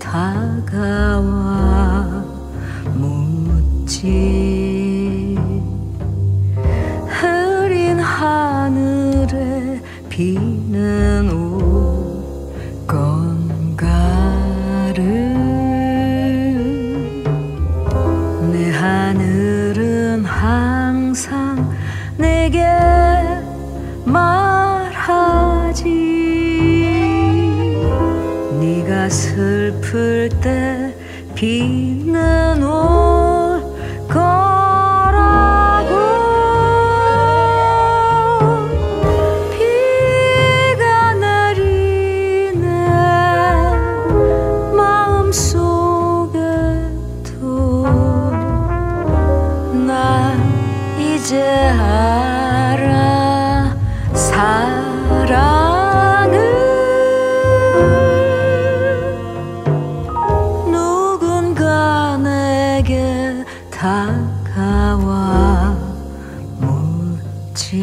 다가와 묻지 흐린 하늘에 비는 올 건가를. 내 하늘은 항상 내게 말하지. 네가 슬플 때 비는 다가와 묻지.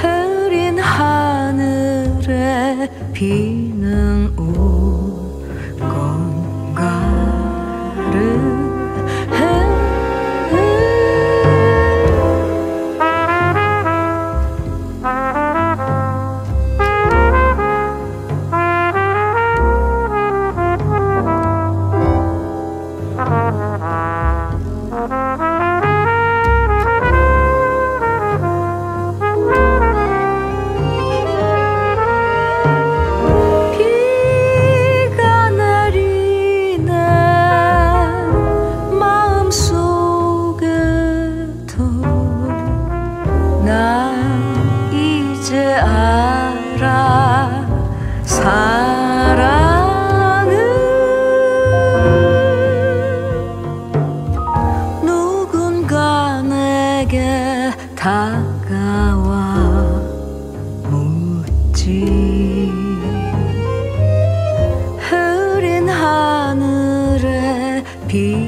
흐린 하늘에 비 난 이제 알아. 사랑을 누군가 내게 다가와 묻지. 흐린 하늘에 비